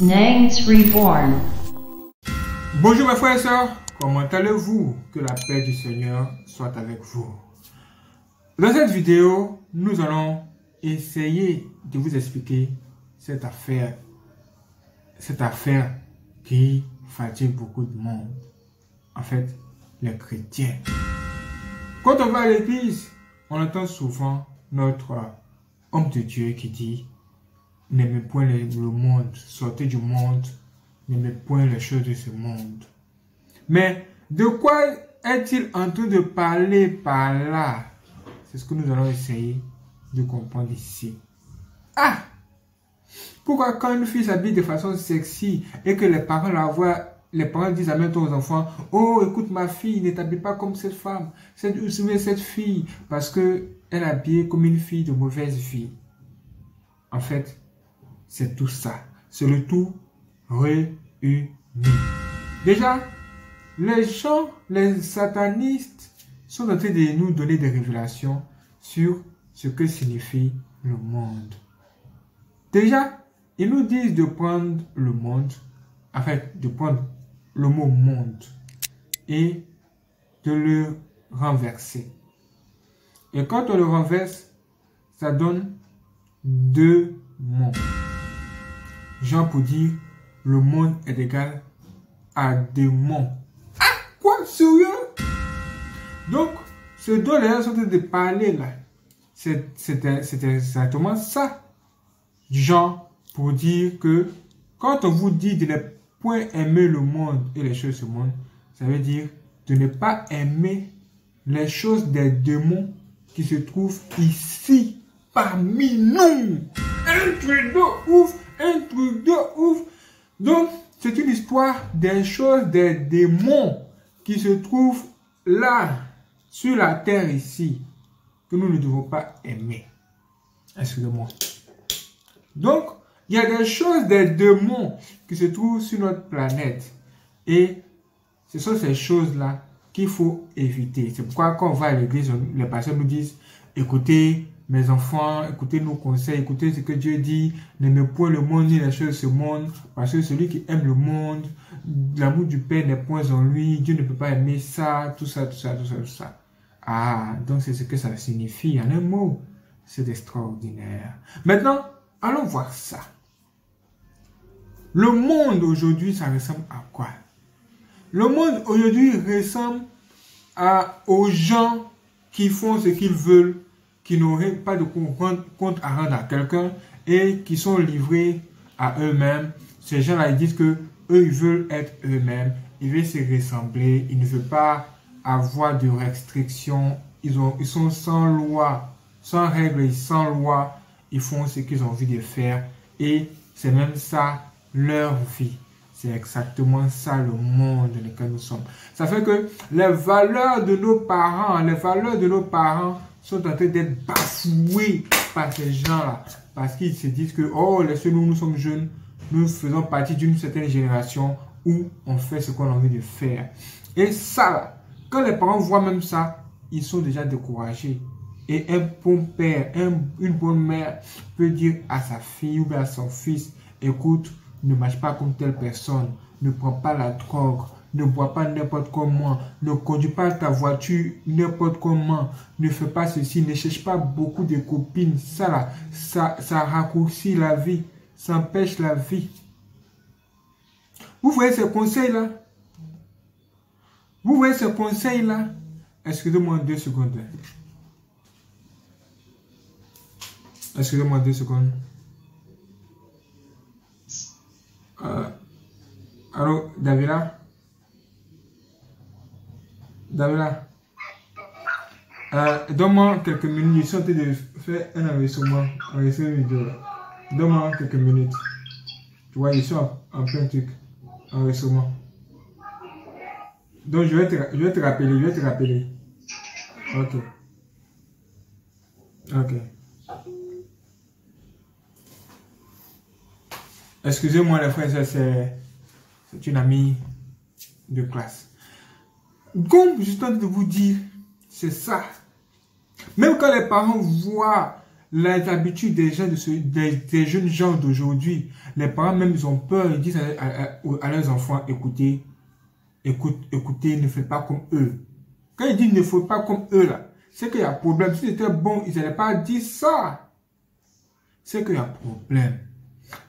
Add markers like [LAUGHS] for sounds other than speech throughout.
Reborn. Bonjour mes frères et sœurs, comment allez-vous? Que la paix du Seigneur soit avec vous. Dans cette vidéo, nous allons essayer de vous expliquer cette affaire, cette affaire qui fatigue beaucoup de monde. En fait, les chrétiens. Quand on va à l'église, on entend souvent notre homme de Dieu qui dit N'aimez point le, monde, sortez du monde, n'aimez point les choses de ce monde. Mais de quoi est-il en train de parler par là? C'est ce que nous allons essayer de comprendre ici. Ah Pourquoi quand une fille s'habille de façon sexy et que les parents la voient, les parents disent à même aux enfants, oh écoute ma fille, ne t'habille pas comme cette femme, cette, cette fille, parce que elle est habillée comme une fille de mauvaise vie. En fait, c'est tout ça. C'est le tout réuni. Déjà, les gens, les satanistes sont en train de nous donner des révélations sur ce que signifie le monde. Déjà, ils nous disent de prendre le monde, en fait, de prendre le mot monde et de le renverser. Et quand on le renverse, ça donne deux mots. Jean pour dire le monde est égal à démon. Ah, quoi, sérieux? Donc, ce dont les gens sont en train de parler là, c'est exactement ça. Jean pour dire que quand on vous dit de ne point aimer le monde et les choses du monde, ça veut dire de ne pas aimer les choses des démons qui se trouvent ici parmi nous. Un truc ouf un truc de ouf. Donc, c'est une histoire des choses, des démons qui se trouvent là, sur la terre ici, que nous ne devons pas aimer. Excusez-moi. Donc, il y a des choses, des démons qui se trouvent sur notre planète. Et ce sont ces choses-là qu'il faut éviter. C'est pourquoi quand on va à l'église, les pasteurs nous disent, écoutez, mes enfants, écoutez nos conseils, écoutez ce que Dieu dit, n'aimez point le monde ni les choses ce monde, parce que celui qui aime le monde, l'amour du Père n'est point en lui, Dieu ne peut pas aimer ça, tout ça, tout ça, tout ça, tout ça. Ah, donc c'est ce que ça signifie en un mot. C'est extraordinaire. Maintenant, allons voir ça. Le monde aujourd'hui, ça ressemble à quoi? Le monde aujourd'hui ressemble à, aux gens qui font ce qu'ils veulent qui n'auraient pas de compte à rendre à quelqu'un et qui sont livrés à eux-mêmes. Ces gens-là, disent que eux, ils veulent être eux-mêmes, ils veulent se ressembler, ils ne veulent pas avoir de restrictions, ils, ont, ils sont sans loi, sans règles, sans loi, ils font ce qu'ils ont envie de faire et c'est même ça leur vie. C'est exactement ça le monde dans lequel nous sommes. Ça fait que les valeurs de nos parents, les valeurs de nos parents sont en train d'être bafoués par ces gens-là. Parce qu'ils se disent que, oh, laissez-nous, nous sommes jeunes, nous faisons partie d'une certaine génération où on fait ce qu'on a envie de faire. Et ça, quand les parents voient même ça, ils sont déjà découragés. Et un bon père, une bonne mère peut dire à sa fille ou à son fils, écoute, ne marche pas comme telle personne, ne prends pas la drogue, ne bois pas n'importe comment, ne conduis pas ta voiture n'importe comment, ne fais pas ceci, ne cherche pas beaucoup de copines. Ça, ça, ça raccourcit la vie, ça empêche la vie. Vous voyez ces conseils-là Vous voyez ces conseils-là Excusez-moi deux secondes. Excusez-moi deux secondes. Euh, allô, Davila? Davila, euh, donne-moi quelques minutes. Je suis en train de faire un enregistrement, enregistrer vidéo. Donne-moi quelques minutes. Tu vois, je suis en, plein truc, enregistrement. Donc, je vais, te, je vais te rappeler, je vais te rappeler. Ok. Ok. Excusez-moi les frères, c'est une amie de classe. Comme je suis en train de vous dire, c'est ça. Même quand les parents voient les habitudes des, gens de ce, jeunes gens d'aujourd'hui. Les parents même, ils ont peur, ils disent à, leurs enfants, écoutez, écoute, écoutez, ne faites pas comme eux. Quand ils disent ne faites pas comme eux, là, c'est qu'il y a problème. Si c'était bon, ils n'allaient pas dire ça. C'est qu'il y a problème.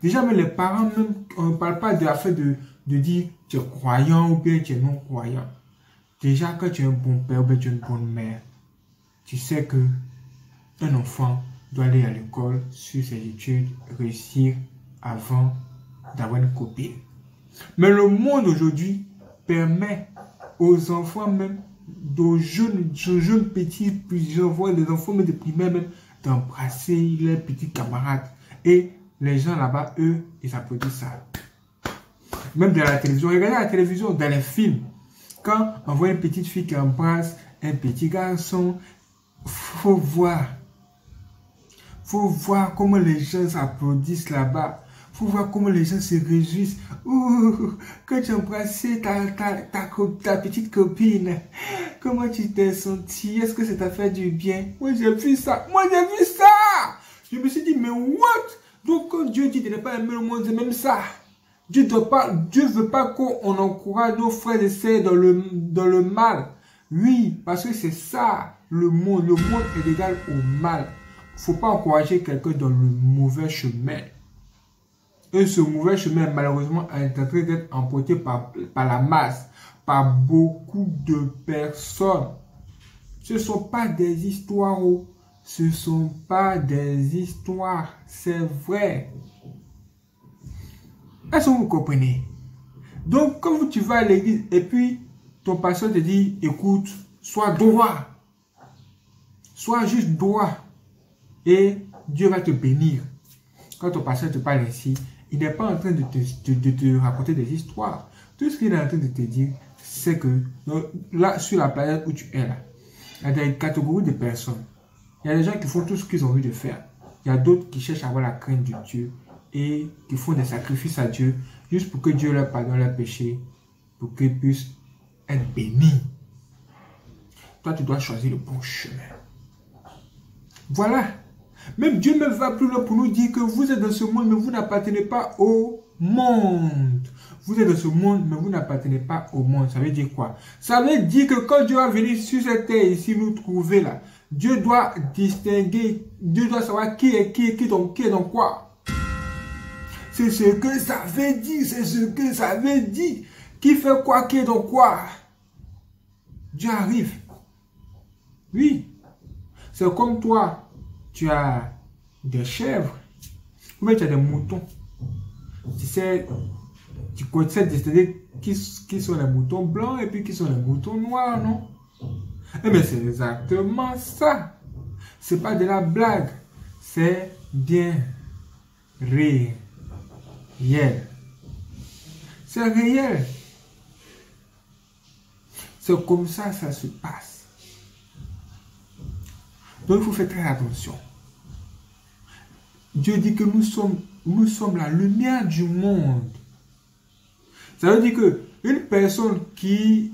Déjà, mais les parents, même, on ne parle pas de la fait de, de dire tu es croyant ou bien tu es non croyant. Déjà, quand tu es un bon père ou tu es une bonne mère, tu sais que un enfant doit aller à l'école, sur ses études, réussir avant d'avoir une copine. Mais le monde aujourd'hui permet aux enfants même, aux jeunes, jeunes petits, plusieurs fois des enfants même de primaire même, d'embrasser les petits camarades. Et les gens là-bas, eux, ils applaudissent ça. Même dans la télévision, regardez la télévision, dans les films. Quand on voit une petite fille qui embrasse un petit garçon, faut voir faut voir comment les gens applaudissent là-bas. faut voir comment les gens se réjouissent. Ouh, quand tu embrassais ta, ta, ta, ta, petite copine, comment tu t'es senti Est-ce que ça t'a fait du bien? Moi, j'ai vu ça. Moi, j'ai vu ça. Je me suis dit, mais what? Donc, quand Dieu dit de ne pas aimer le monde, c'est même ça. Dieu ne veut pas qu'on encourage nos frères et sœurs dans le, mal. Oui, parce que c'est ça, le monde. Le monde est égal au mal faut pas encourager quelqu'un dans le mauvais chemin. Et ce mauvais chemin, malheureusement, est en train d'être emporté par, par la masse, par beaucoup de personnes. Ce ne sont pas des histoires, oh. ce ne sont pas des histoires, c'est vrai. Est-ce que vous comprenez? Donc, quand tu vas à l'église et puis ton pasteur te dit, écoute, sois droit, sois juste droit et Dieu va te bénir. Quand ton pasteur te parle ainsi, il n'est pas en train de te, raconter des histoires. Tout ce qu'il est en train de te dire, c'est que là, sur la planète où tu es là, il y a des catégories de personnes. Il y a des gens qui font tout ce qu'ils ont envie de faire. Il y a d'autres qui cherchent à avoir la crainte de Dieu et qui font des sacrifices à Dieu juste pour que Dieu leur pardonne leurs péchés, pour qu'ils puissent être bénis. Toi, tu dois choisir le bon chemin. Voilà. Même Dieu me va plus loin pour nous dire que vous êtes dans ce monde, mais vous n'appartenez pas au monde. Vous êtes dans ce monde, mais vous n'appartenez pas au monde. Ça veut dire quoi? Ça veut dire que quand Dieu va venir sur cette terre ici nous trouver là, Dieu doit distinguer, Dieu doit savoir qui est qui, qui est dans, qui est dans quoi. C'est ce que ça veut dire, c'est ce que ça veut dire. Qui fait quoi, qui est dans quoi? Dieu arrive. Oui. C'est comme toi, tu as des chèvres, ou bien tu as des moutons. Tu sais, tu connais distinguer qui, qui sont les moutons blancs et puis qui sont les moutons noirs, non? Eh bien, c'est exactement ça. C'est pas de la blague. C'est bien C'est réel. C'est comme ça ça se passe. Donc il faut faire très attention. Dieu dit que nous sommes, nous sommes la lumière du monde. Ça veut dire que une personne qui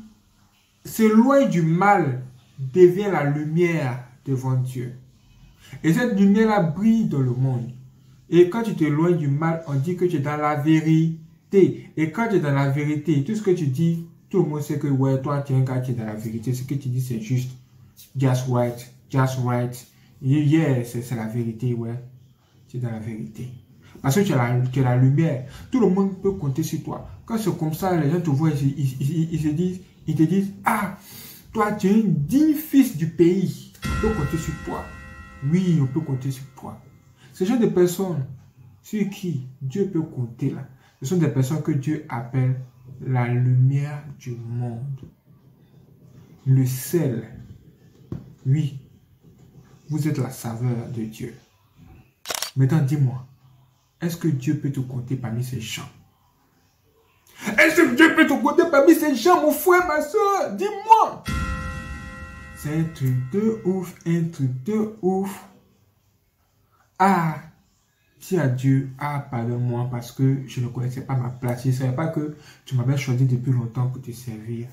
s'éloigne du mal devient la lumière devant Dieu. Et cette lumière-là brille dans le monde. Et quand tu t'éloignes du mal, on dit que tu es dans la vérité. Et quand tu es dans la vérité, tout ce que tu dis, tout le monde sait que ouais, toi, tu es un gars qui est dans la vérité. Ce que tu dis, c'est juste. Just right just right. Yeah, c'est la vérité, ouais. C'est dans la vérité. Parce que tu as, la, lumière. Tout le monde peut compter sur toi. Quand c'est comme ça, les gens te voient, disent, ils te disent, ah, toi, tu es un digne fils du pays. On peut compter sur toi. Oui, on peut compter sur toi. Ce genre de personnes sur qui Dieu peut compter là, ce sont des personnes que Dieu appelle la lumière du monde. Le sel. Oui, vous êtes la saveur de Dieu. Maintenant, dis-moi, est-ce que Dieu peut te compter parmi ces gens? Est-ce que Dieu peut te compter parmi ces gens, mon frère, ma soeur? Dis-moi C'est un truc de ouf, un truc de ouf. Ah, dis à Dieu, ah, pardonne-moi parce que je ne connaissais pas ma place. Je ne savais pas que tu m'avais choisi depuis longtemps pour te servir.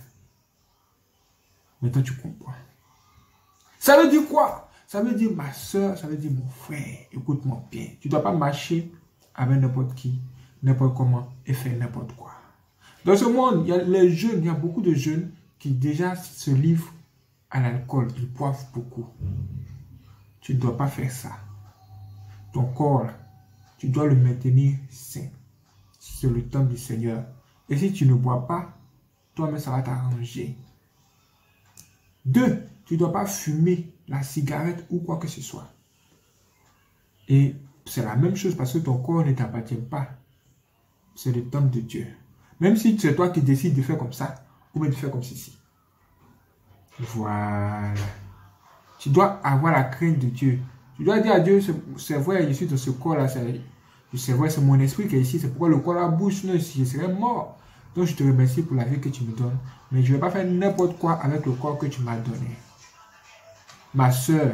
Maintenant, tu comprends. Ça veut dire quoi? Ça veut dire ma soeur, ça veut dire mon frère. Écoute-moi bien. Tu ne dois pas marcher avec n'importe qui, n'importe comment et faire n'importe quoi. Dans ce monde, il y a les jeunes, il y a beaucoup de jeunes qui déjà se livrent à l'alcool, ils boivent beaucoup. Tu ne dois pas faire ça. Ton corps, tu dois le maintenir sain. C'est le temps du Seigneur. Et si tu ne bois pas, toi-même, ça va t'arranger. Deux, tu ne dois pas fumer la cigarette ou quoi que ce soit. Et c'est la même chose parce que ton corps ne t'appartient pas. C'est le temps de Dieu. Même si c'est toi qui décides de faire comme ça, ou même de faire comme ceci. Voilà. Tu dois avoir la crainte de Dieu. Tu dois dire à Dieu, c'est vrai, je suis dans ce corps-là. C'est vrai, c'est mon esprit qui est ici. C'est pourquoi le corps la bouche, non, je serais mort. Donc je te remercie pour la vie que tu me donnes. Mais je ne vais pas faire n'importe quoi avec le corps que tu m'as donné. Ma soeur,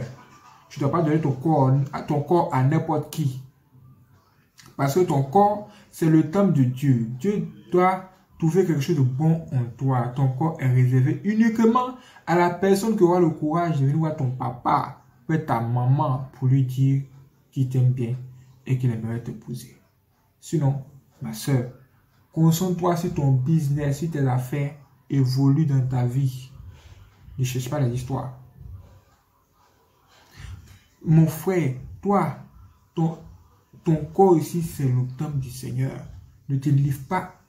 tu ne dois pas donner ton corps, ton corps à n'importe qui. Parce que ton corps, c'est le temple de Dieu. Dieu doit trouver quelque chose de bon en toi. Ton corps est réservé uniquement à la personne qui aura le courage de venir voir ton papa ta maman pour lui dire qu'il t'aime bien et qu'il aimerait t'épouser. Sinon, ma soeur, concentre-toi sur ton business, sur tes affaires, évolue dans ta vie. Ne cherche pas les histoires. Mon frère, toi, ton, ton corps ici, c'est le temple du Seigneur. Ne te livre pas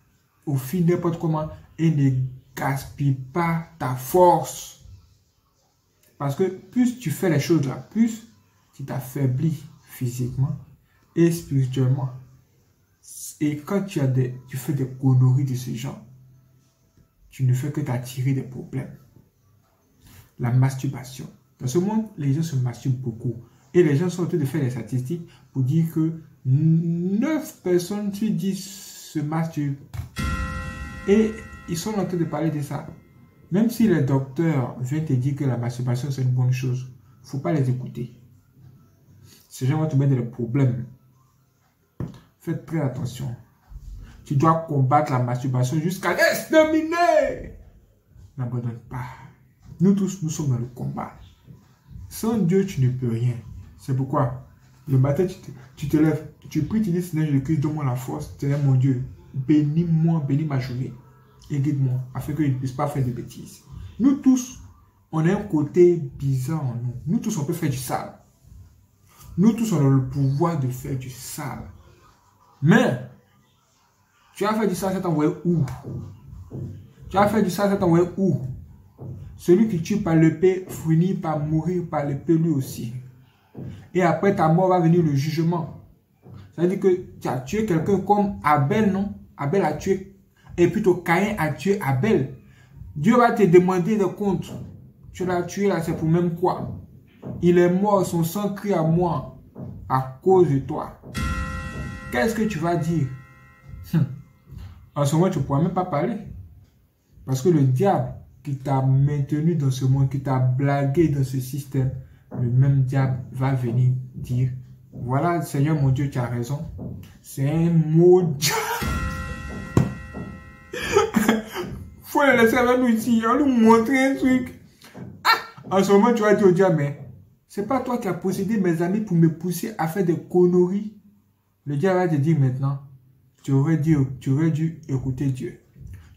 au fil n'importe comment et ne gaspille pas ta force. Parce que plus tu fais les choses là, plus tu t'affaiblis physiquement et spirituellement. Et quand tu, as des, tu fais des conneries de ce genre, tu ne fais que t'attirer des problèmes. La masturbation. Dans ce monde, les gens se masturbent beaucoup. Et les gens sont en train de faire des statistiques pour dire que 9 personnes sur 10 se masturbent. Et ils sont en train de parler de ça. Même si les docteurs viennent te dire que la masturbation c'est une bonne chose, il ne faut pas les écouter. Ces gens vont te mettre des problèmes. Faites très attention. Tu dois combattre la masturbation jusqu'à l'exterminer. N'abandonne pas. Nous tous, nous sommes dans le combat. Sans Dieu, tu ne peux rien. C'est pourquoi, le matin, tu te, lèves, tu pries, tu dis, Seigneur Jésus-Christ, donne-moi la force. Seigneur mon Dieu, bénis-moi, bénis ma journée. Et guide-moi, afin que je ne puisse pas faire de bêtises. Nous tous, on a un côté bizarre en nous. Nous tous, on peut faire du sale. Nous tous, on a le pouvoir de faire du sale. Mais, tu as fait du sale, ça t'envoie où? Tu as fait du sale, ça t'envoie où? Celui qui tue par l'épée finit par mourir par l'épée lui aussi. Et après ta mort va venir le jugement. Ça veut dire que tu as tué quelqu'un comme Abel, non? Abel a tué, et plutôt Caïn a tué Abel. Dieu va te demander des comptes. Tu l'as tué là, c'est pour même quoi? Il est mort, son sang crie à moi à cause de toi. Qu'est-ce que tu vas dire? Hum. En ce moment, tu ne pourras même pas parler. Parce que le diable qui t'a maintenu dans ce monde, qui t'a blagué dans ce système, le même diable va venir dire, voilà Seigneur mon Dieu, tu as raison. C'est un mot [LAUGHS] [LAUGHS] faut le laisser avec nous ici, on nous montrer un truc. Ah, en ce moment, tu vas dire au diable, mais c'est pas toi qui as possédé mes amis pour me pousser à faire des conneries. Le diable va te dire maintenant, tu aurais dû, tu aurais dû écouter Dieu.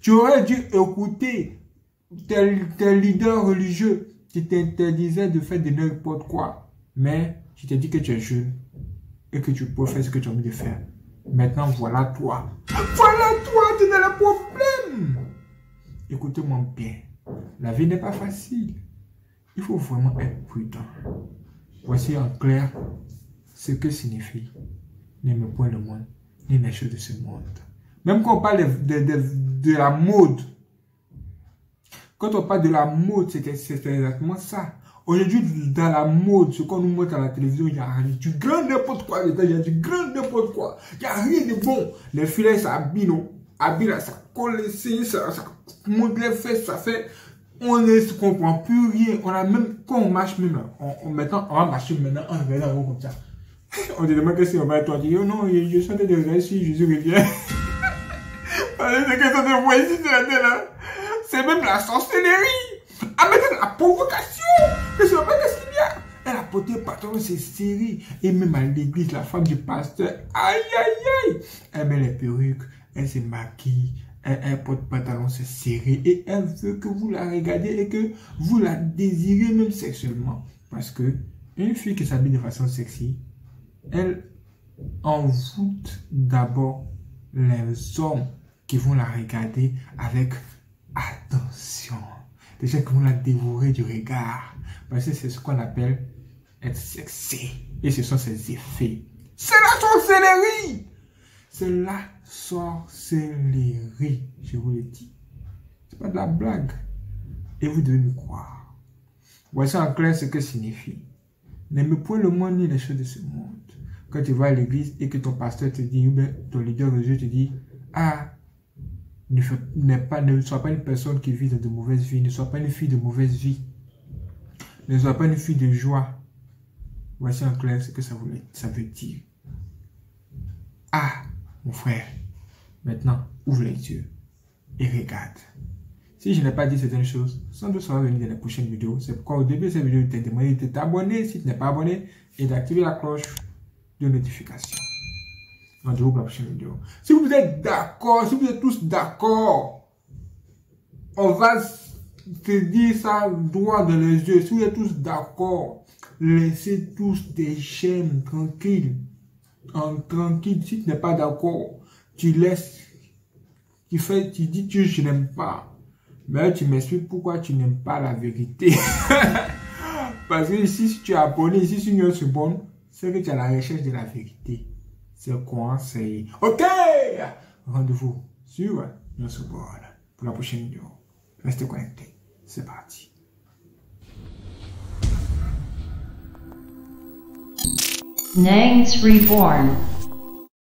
Tu aurais dû écouter tes, tes leaders religieux qui t'interdisaient de faire de n'importe quoi. Mais tu t'es dit que tu es jeune et que tu peux ce que tu as envie de faire. Maintenant, voilà toi. Voilà toi, Écoutez-moi bien. La vie n'est pas facile. Il faut vraiment être prudent. Voici en clair ce que signifie n'aime point le monde, ni les choses de ce monde. Même quand on parle de, la mode, quand on parle de la mode, c'est exactement ça. Aujourd'hui, dans la mode, ce qu'on nous montre à la télévision, il y a du grand n'importe quoi il y a du grand n'importe quoi. Il n'y a rien de bon. Les filets, ça habille, non Habille, ça colle les signes, ça, ça les fesses, ça fait on ne comprend plus rien. On a même, quand on marche même, on, maintenant, on va marcher maintenant en regardant comme ça. [LAUGHS] On te demande que si on va toi, tu dis, oh non, je, je sentais de regarder si Jésus revient. [LAUGHS] c'est que ça te voit ici, c'est là. C'est même la sorcellerie. Ah, mais la provocation. Que c'est pas qu'est-ce qu'il y a. Et la porter pantalon, c'est serré. Et même à l'église, la femme du pasteur, aïe, aïe, aïe, elle met les perruques, elle se maquille, elle, porte pantalon, c'est serré. Et elle veut que vous la regardiez et que vous la désirez même sexuellement. Parce que une fille qui s'habille de façon sexy, elle envoûte d'abord les hommes qui vont la regarder avec attention. Déjà qui vont la dévorer du regard. Parce que c'est ce qu'on appelle être sexy. Et ce sont ses effets. C'est la sorcellerie! C'est la sorcellerie, je vous le dis. C'est pas de la blague. Et vous devez me croire. Voici en clair ce que signifie. N'aime point le monde ni les choses de ce monde. Quand tu vas à l'église et que ton pasteur te dit, ou bien ton leader religieux te dit, ah, ne, sois pas une personne qui vit dans de mauvaises vies, ne sois pas une fille de mauvaise vie, ne sois pas une fille de joie. Voici en clair ce que ça veut dire. Ah, mon frère, maintenant, ouvre les yeux et regarde. Si je n'ai pas dit certaines choses, sans doute ça va venir dans les prochaines vidéos. C'est pourquoi au début de cette vidéo, je t'ai demandé de t'abonner si tu n'es pas abonné et d'activer la cloche de notification. Rendez-vous pour la prochaine vidéo. Si vous êtes d'accord, si vous êtes tous d'accord, on va se dire ça droit dans les yeux. Si vous êtes tous d'accord, laissez tous des chaînes tranquilles. En tranquille, si tu n'es pas d'accord, tu laisses, tu fais, tu dis que je n'aime pas. Mais tu m'expliques pourquoi tu n'aimes pas la vérité. [LAUGHS] Parce que si tu es abonné, si une c'est bon, c'est que tu as la recherche de la vérité. C'est C'est OK Rendez-vous sur board pour la prochaine vidéo. Restez connectés. C'est parti. Nangs Reborn